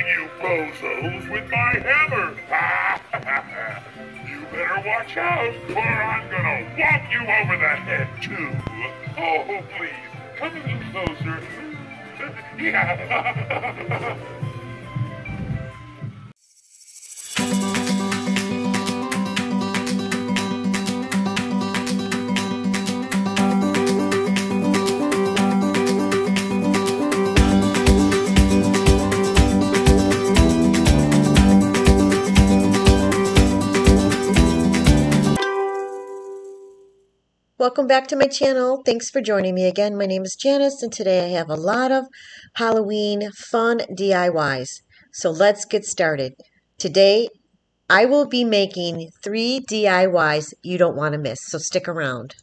killing you bozos with my hammer. you better watch out, or I'm gonna whop you over the head, too. Oh, please, come a little closer. yeah. Welcome back to my channel. Thanks for joining me again. My name is Janice and today I have a lot of Halloween fun DIYs. So let's get started. Today I will be making three DIYs you don't want to miss, so stick around.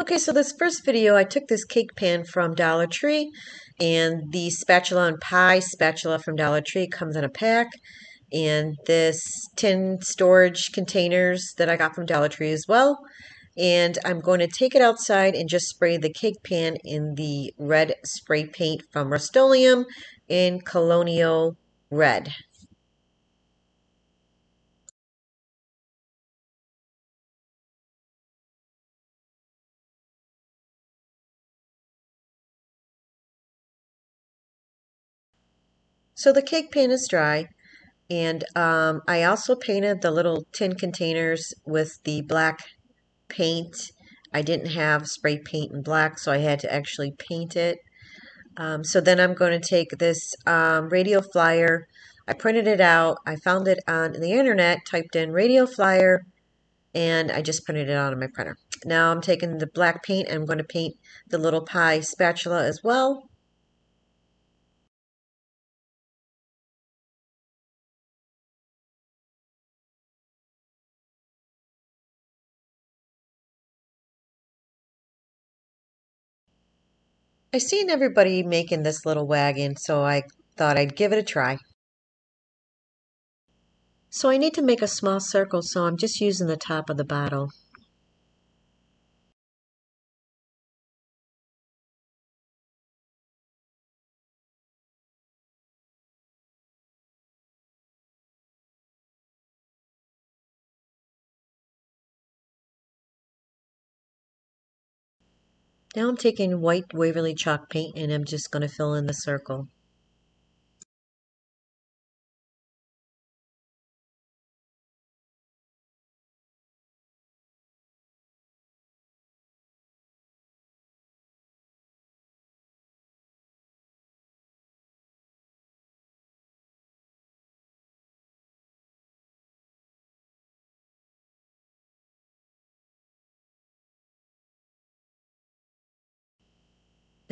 Okay, so this first video, I took this cake pan from Dollar Tree, and the spatula and pie spatula from Dollar Tree comes in a pack, and this tin storage containers that I got from Dollar Tree as well. And I'm going to take it outside and just spray the cake pan in the red spray paint from Rust-Oleum in Colonial Red. So the cake pan is dry. And um, I also painted the little tin containers with the black paint. I didn't have spray paint in black, so I had to actually paint it. Um, so then I'm going to take this um, radio flyer. I printed it out. I found it on the internet, typed in radio flyer, and I just printed it out on my printer. Now I'm taking the black paint and I'm going to paint the little pie spatula as well. I seen everybody making this little wagon, so I thought I'd give it a try. So I need to make a small circle, so I'm just using the top of the bottle. Now I'm taking white Waverly chalk paint and I'm just going to fill in the circle.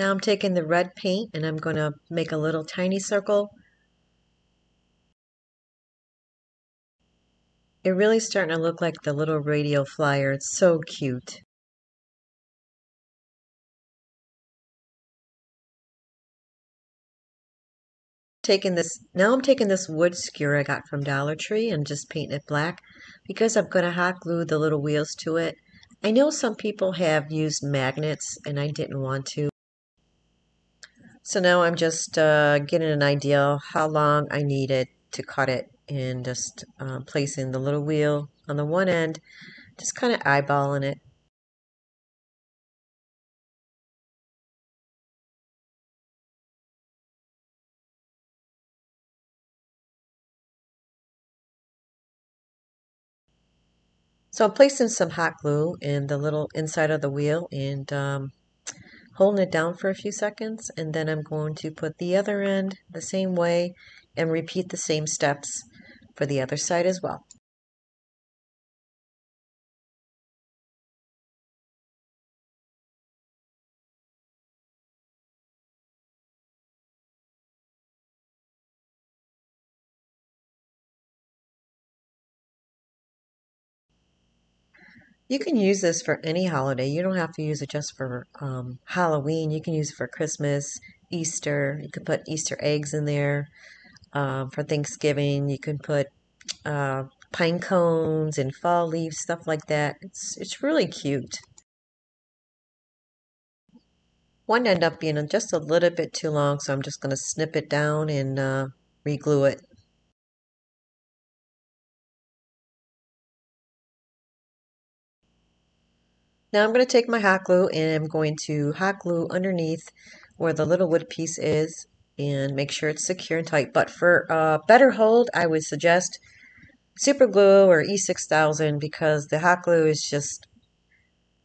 Now I'm taking the red paint and I'm going to make a little tiny circle. It really starting to look like the little radio flyer. It's so cute. Taking this now I'm taking this wood skewer I got from Dollar Tree and just painting it black because I'm going to hot glue the little wheels to it. I know some people have used magnets and I didn't want to. So now I'm just uh, getting an idea how long I needed to cut it and just uh, placing the little wheel on the one end, just kind of eyeballing it. So I'm placing some hot glue in the little inside of the wheel and um, holding it down for a few seconds and then I'm going to put the other end the same way and repeat the same steps for the other side as well. You can use this for any holiday. You don't have to use it just for um, Halloween. You can use it for Christmas, Easter. You can put Easter eggs in there. Um, for Thanksgiving, you can put uh, pine cones and fall leaves, stuff like that. It's, it's really cute. One ended up being just a little bit too long, so I'm just going to snip it down and uh, reglue it. Now I'm going to take my hot glue and I'm going to hot glue underneath where the little wood piece is and make sure it's secure and tight. But for a better hold, I would suggest super glue or E6000 because the hot glue is just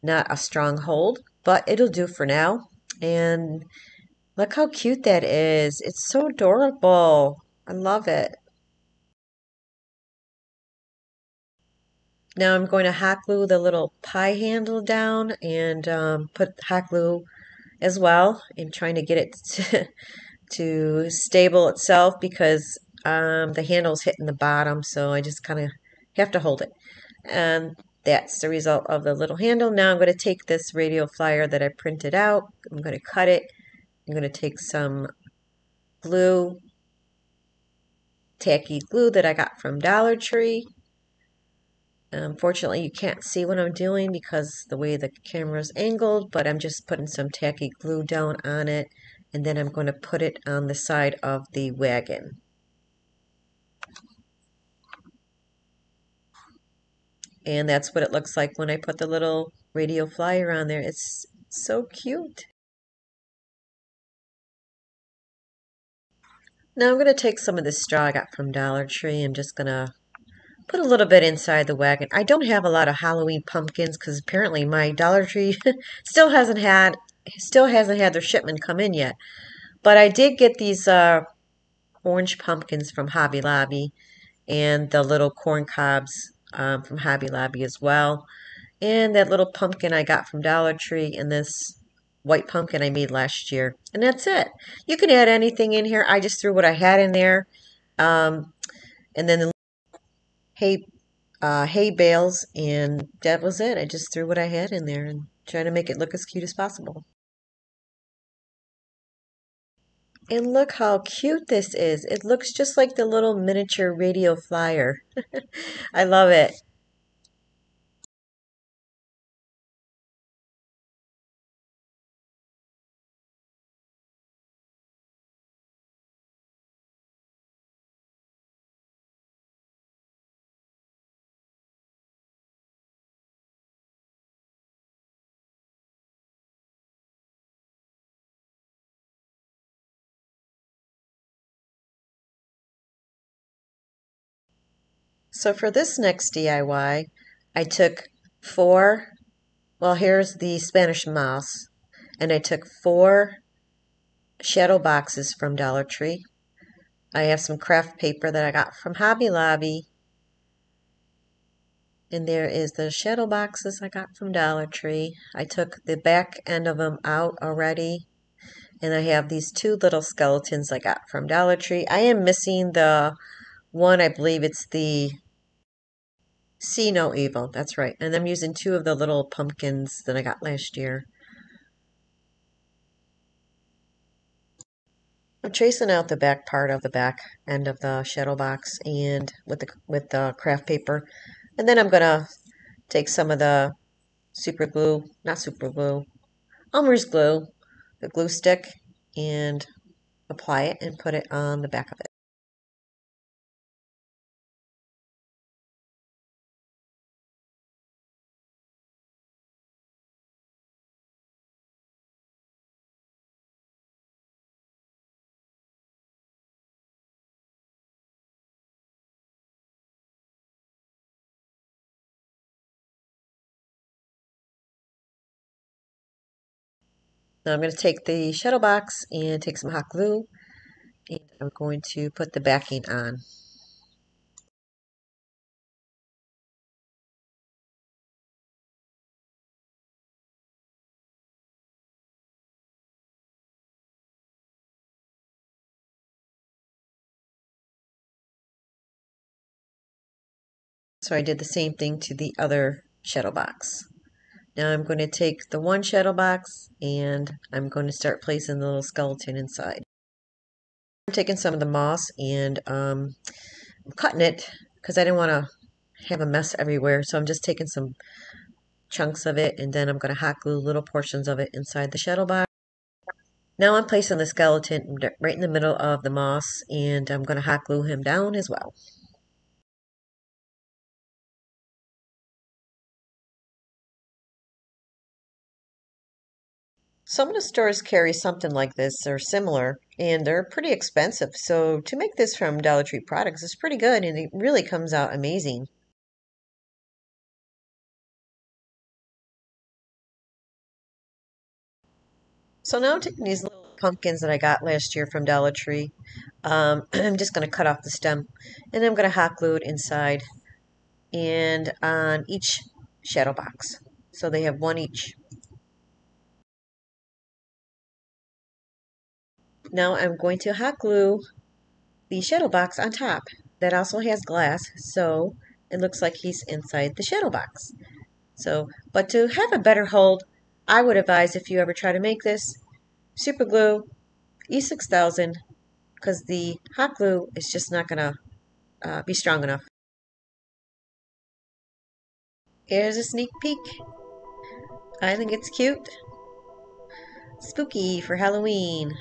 not a strong hold, but it'll do for now. And look how cute that is. It's so adorable. I love it. Now I'm going to hot glue the little pie handle down and um, put hot glue as well. I'm trying to get it to, to stable itself because um, the handle's hitting the bottom, so I just kind of have to hold it. And that's the result of the little handle. Now I'm going to take this radio flyer that I printed out. I'm going to cut it. I'm going to take some glue, tacky glue that I got from Dollar Tree. Unfortunately, you can't see what I'm doing because the way the camera is angled, but I'm just putting some tacky glue down on it, and then I'm going to put it on the side of the wagon. And that's what it looks like when I put the little radio flyer on there. It's so cute. Now I'm going to take some of this straw I got from Dollar Tree. I'm just going to put a little bit inside the wagon. I don't have a lot of Halloween pumpkins because apparently my Dollar Tree still hasn't had still hasn't had their shipment come in yet. But I did get these uh, orange pumpkins from Hobby Lobby and the little corn cobs um, from Hobby Lobby as well. And that little pumpkin I got from Dollar Tree and this white pumpkin I made last year. And that's it. You can add anything in here. I just threw what I had in there. Um, and then the hay, uh, hay bales, and that was it. I just threw what I had in there and trying to make it look as cute as possible. And look how cute this is. It looks just like the little miniature radio flyer. I love it. So for this next DIY, I took four, well here's the Spanish moss, and I took four shadow boxes from Dollar Tree. I have some craft paper that I got from Hobby Lobby. And there is the shadow boxes I got from Dollar Tree. I took the back end of them out already. And I have these two little skeletons I got from Dollar Tree. I am missing the one, I believe it's the See No Evil. That's right. And I'm using two of the little pumpkins that I got last year. I'm tracing out the back part of the back end of the shadow box and with the with the craft paper. And then I'm going to take some of the super glue, not super glue, Elmer's glue, the glue stick, and apply it and put it on the back of it. Now I'm going to take the shadow box and take some hot glue and I'm going to put the backing on. So I did the same thing to the other shadow box. Now I'm going to take the one shadow box and I'm going to start placing the little skeleton inside. I'm taking some of the moss and um, I'm cutting it because I didn't want to have a mess everywhere. So I'm just taking some chunks of it and then I'm going to hot glue little portions of it inside the shadow box. Now I'm placing the skeleton right in the middle of the moss and I'm going to hot glue him down as well. Some of the stores carry something like this or similar, and they're pretty expensive. So to make this from Dollar Tree products is pretty good, and it really comes out amazing. So now I'm taking these little pumpkins that I got last year from Dollar Tree. Um, I'm just going to cut off the stem and I'm going to hot glue it inside and on each shadow box. So they have one each. Now I'm going to hot glue the shadow box on top. That also has glass, so it looks like he's inside the shadow box. So, but to have a better hold, I would advise if you ever try to make this, super glue E6000 because the hot glue is just not going to uh, be strong enough. Here's a sneak peek. I think it's cute. Spooky for Halloween.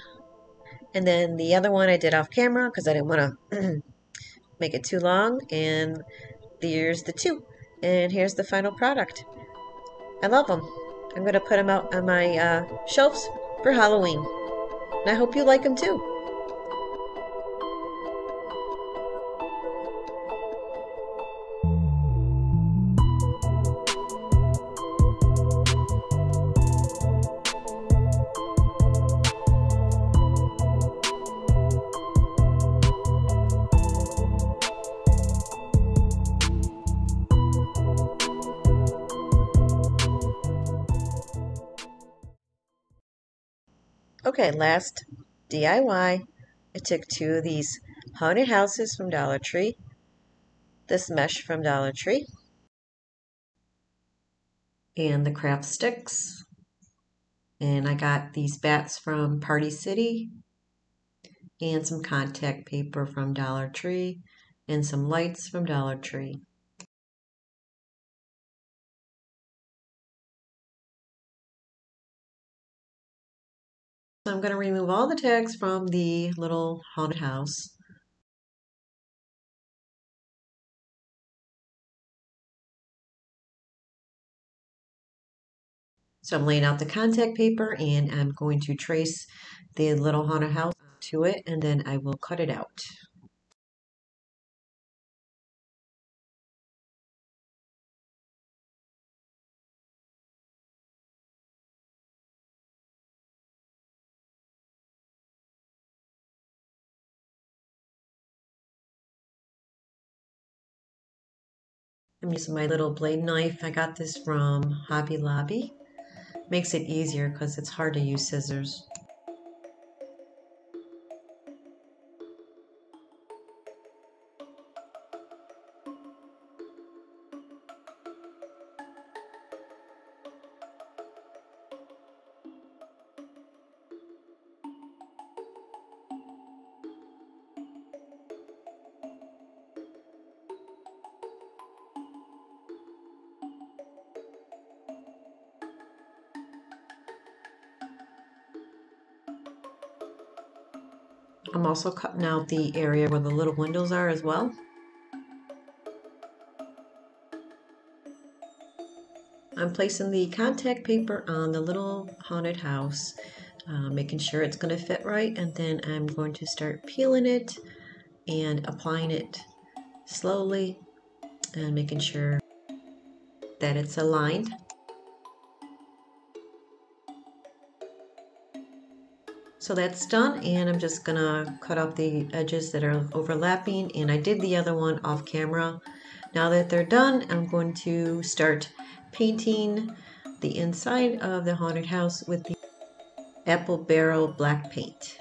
And then the other one I did off camera because I didn't want to make it too long. And here's the two. And here's the final product. I love them. I'm going to put them out on my uh, shelves for Halloween. And I hope you like them too. Okay, last DIY. I took two of these haunted houses from Dollar Tree, this mesh from Dollar Tree, and the craft sticks. And I got these bats from Party City, and some contact paper from Dollar Tree, and some lights from Dollar Tree. So I'm going to remove all the tags from the little haunted house. So I'm laying out the contact paper and I'm going to trace the little haunted house to it and then I will cut it out. I'm using my little blade knife. I got this from Hobby Lobby. Makes it easier because it's hard to use scissors. I'm also cutting out the area where the little windows are as well. I'm placing the contact paper on the little haunted house, uh, making sure it's going to fit right, and then I'm going to start peeling it and applying it slowly and making sure that it's aligned. So that's done and I'm just gonna cut off the edges that are overlapping and I did the other one off camera. Now that they're done, I'm going to start painting the inside of the haunted house with the apple barrel black paint.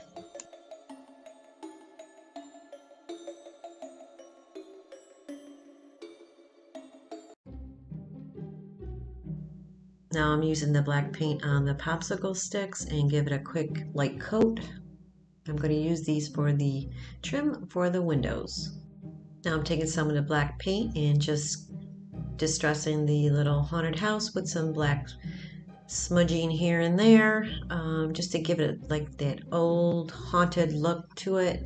Now I'm using the black paint on the popsicle sticks and give it a quick light coat. I'm going to use these for the trim for the windows. Now I'm taking some of the black paint and just distressing the little haunted house with some black smudging here and there um, just to give it like that old haunted look to it.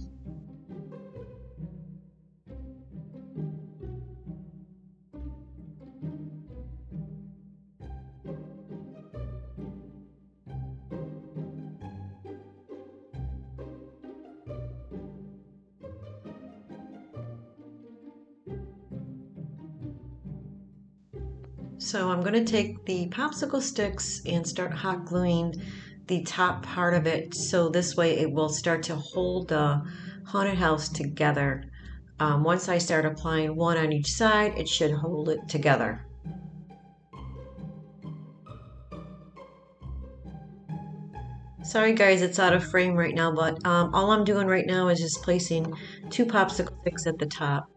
So I'm going to take the popsicle sticks and start hot gluing the top part of it so this way it will start to hold the haunted house together. Um, once I start applying one on each side, it should hold it together. Sorry guys, it's out of frame right now, but um, all I'm doing right now is just placing two popsicle sticks at the top.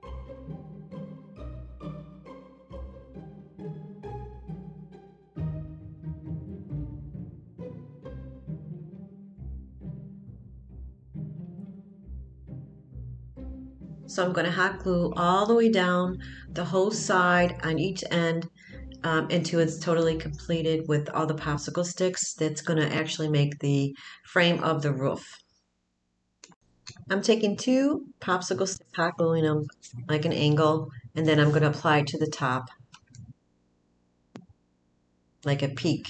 So I'm going to hot glue all the way down the whole side on each end um, until it's totally completed with all the popsicle sticks. That's going to actually make the frame of the roof. I'm taking two popsicle sticks, hot gluing them like an angle, and then I'm going to apply to the top like a peak.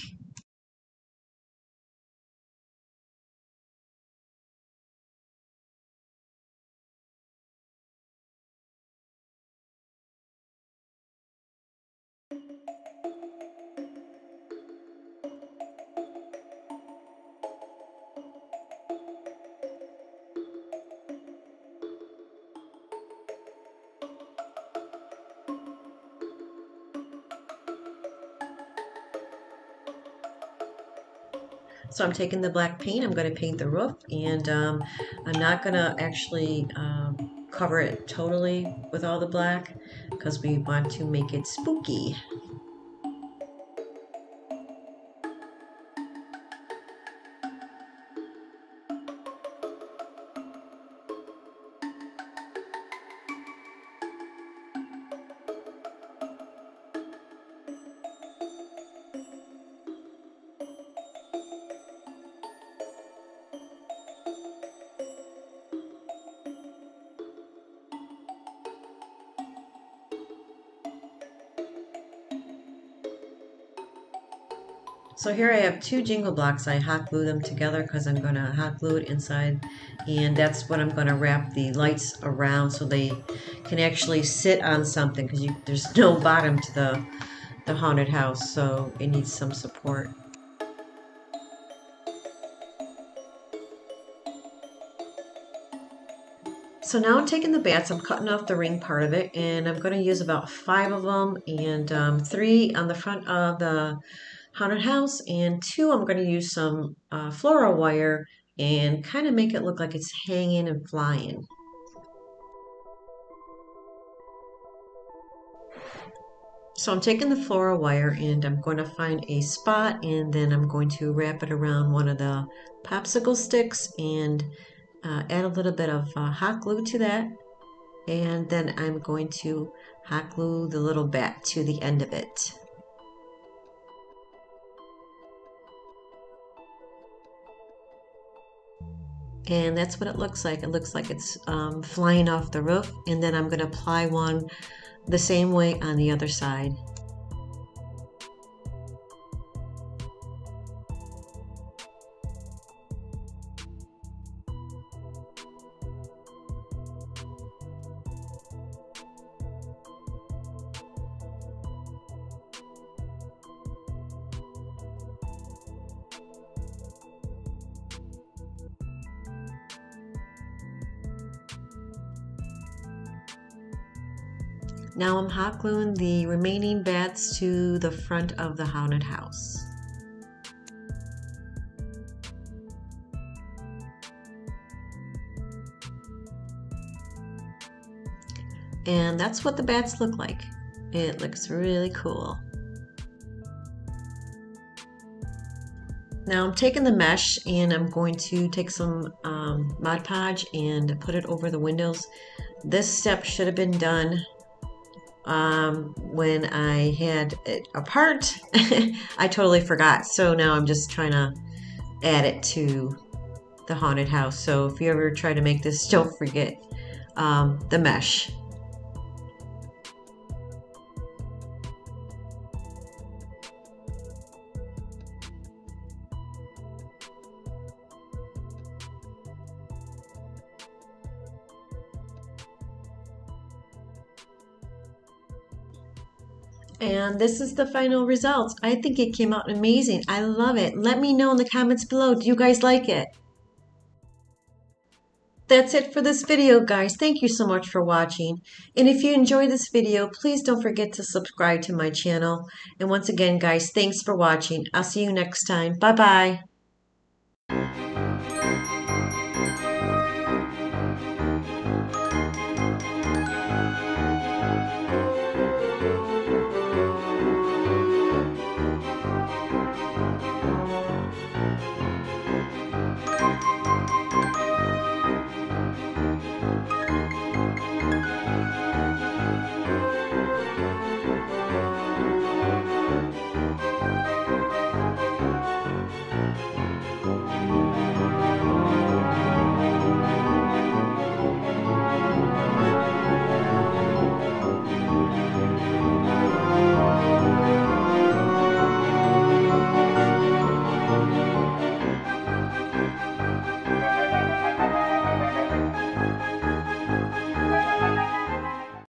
So I'm taking the black paint, I'm going to paint the roof, and um, I'm not going to actually um, cover it totally with all the black because we want to make it spooky. So here I have two jingle blocks. I hot glue them together because I'm going to hot glue it inside. And that's what I'm going to wrap the lights around so they can actually sit on something because there's no bottom to the, the haunted house. So it needs some support. So now I'm taking the bats, I'm cutting off the ring part of it, and I'm going to use about five of them and um, three on the front of the haunted house. And two, I'm going to use some uh, floral wire and kind of make it look like it's hanging and flying. So I'm taking the floral wire and I'm going to find a spot and then I'm going to wrap it around one of the popsicle sticks and uh, add a little bit of uh, hot glue to that. And then I'm going to hot glue the little bat to the end of it. And that's what it looks like. It looks like it's um, flying off the roof and then I'm going to apply one the same way on the other side. Hot gluing the remaining bats to the front of the haunted house. And that's what the bats look like. It looks really cool. Now I'm taking the mesh and I'm going to take some um, Mod Podge and put it over the windows. This step should have been done um, when I had it apart. I totally forgot. So now I'm just trying to add it to the haunted house. So if you ever try to make this, don't forget um, the mesh. And this is the final results. I think it came out amazing. I love it. Let me know in the comments below. Do you guys like it? That's it for this video, guys. Thank you so much for watching. And if you enjoyed this video, please don't forget to subscribe to my channel. And once again, guys, thanks for watching. I'll see you next time. Bye-bye.